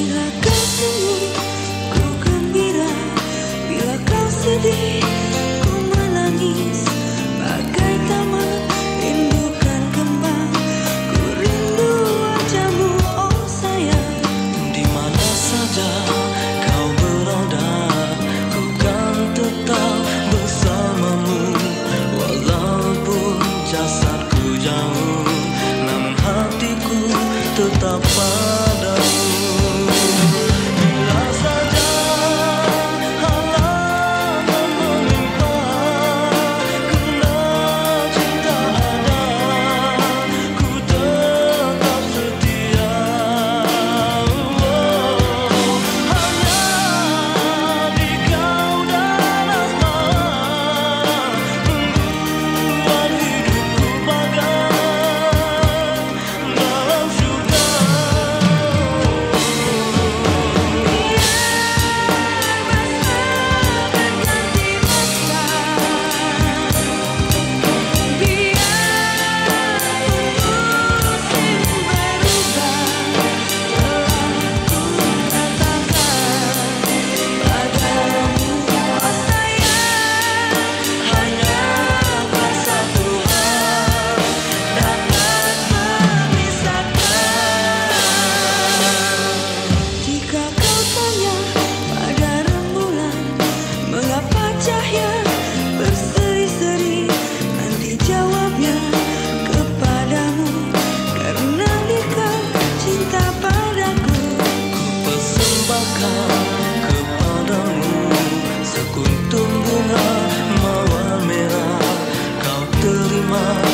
Bila kau senyum, ku gembira. Bila kau sedih, ku menangis. Bagai taman rindukan kembang. Ku rindu wajahmu, oh sayang. Di mana saja kau berada Ku kan tetap bersamamu. Walaupun jasadku jauh Namun hatiku tetap padamu alma.